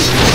Focus!